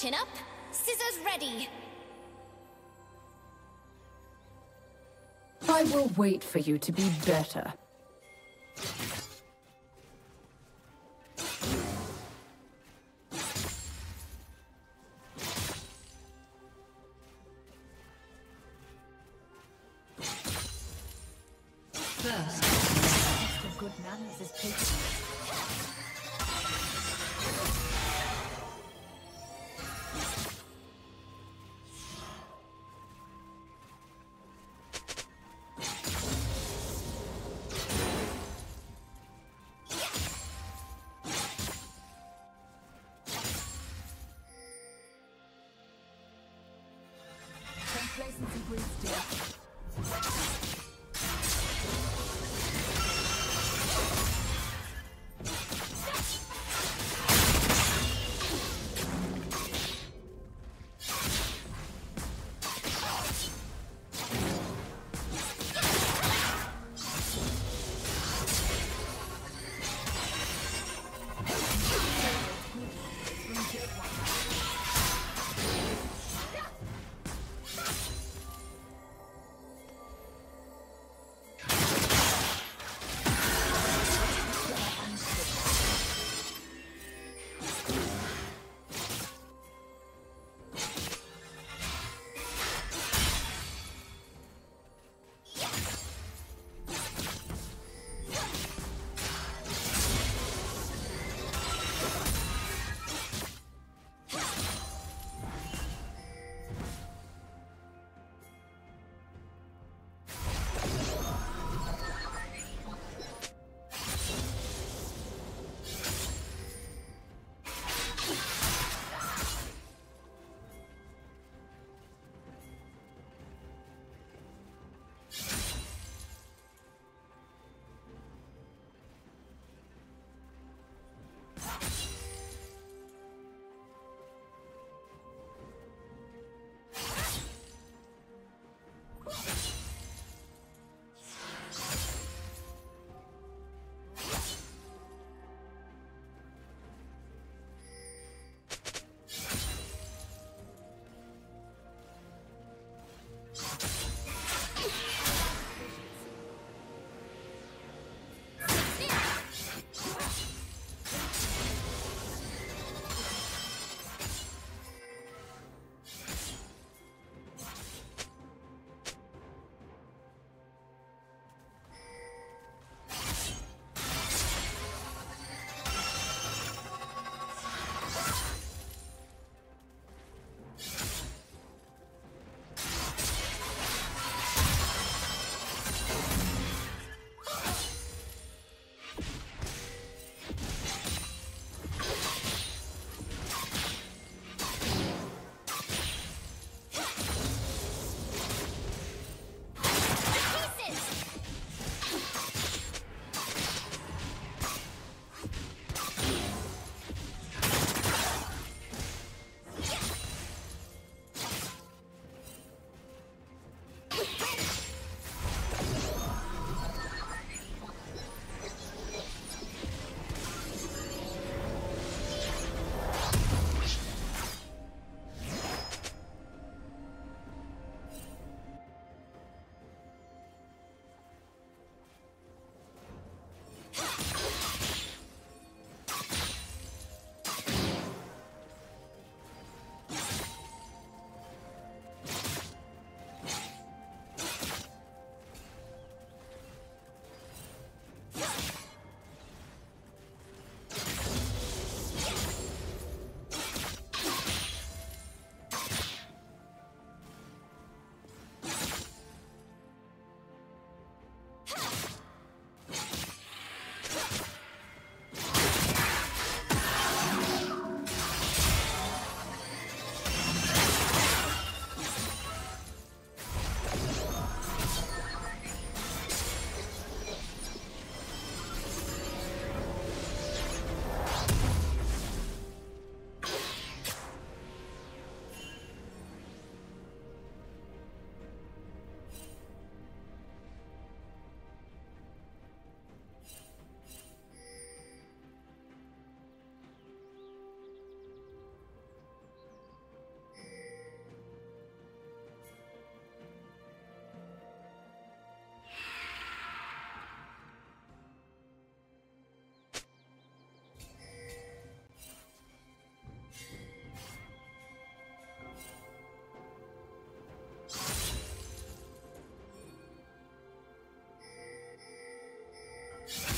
Chin up, scissors ready. I will wait for you to be better. Complacency you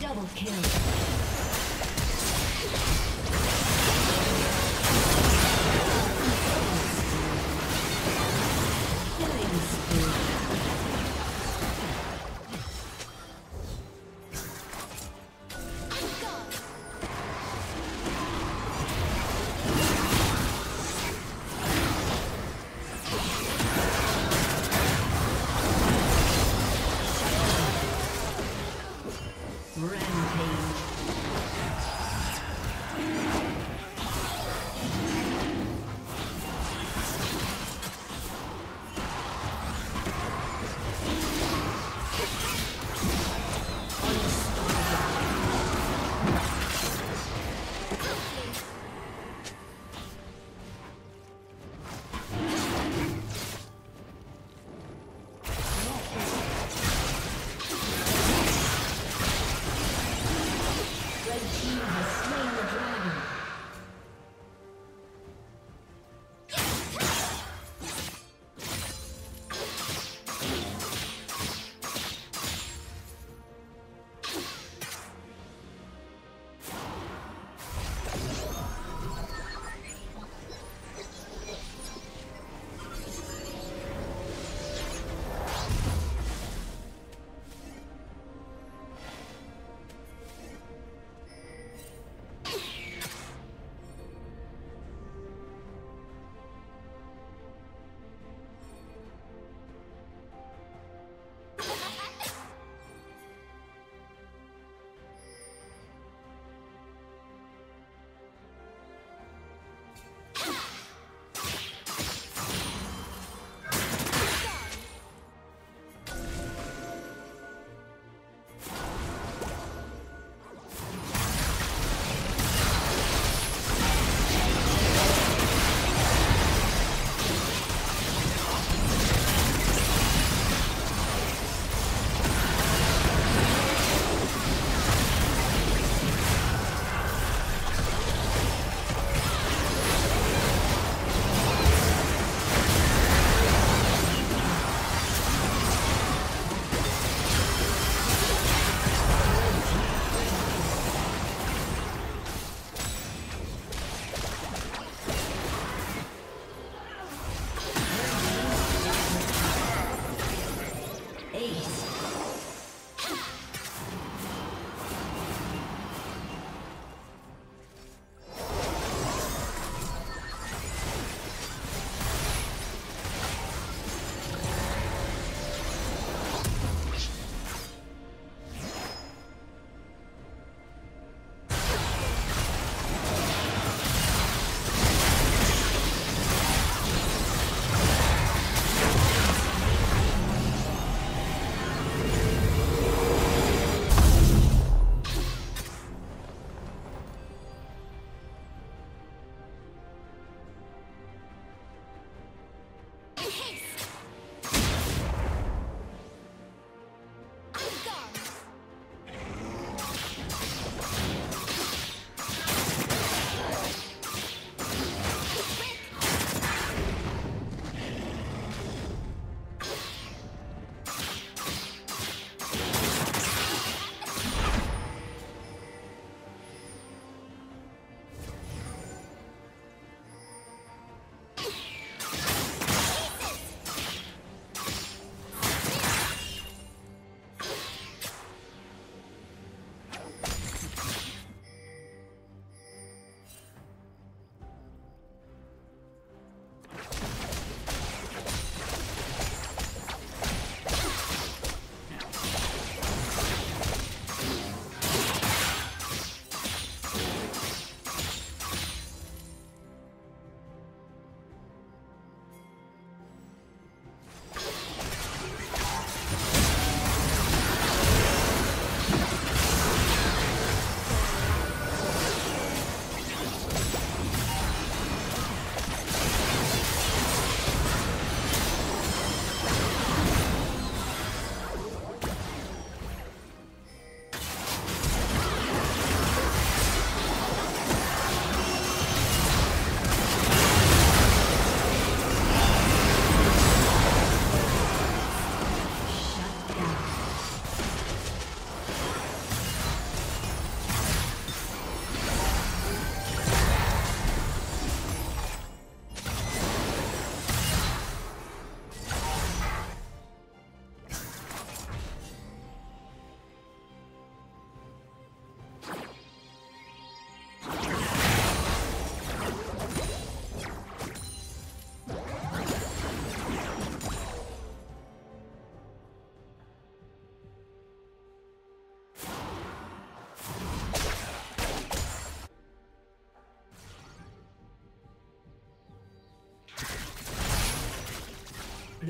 double kill.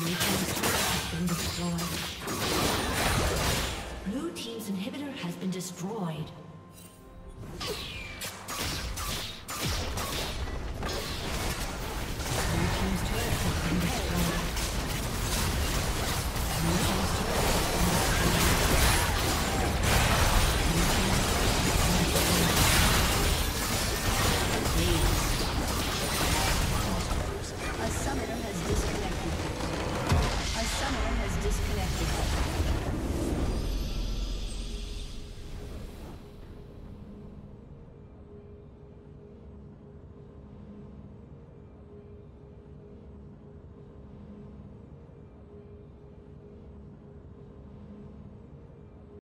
A summoner has disconnected.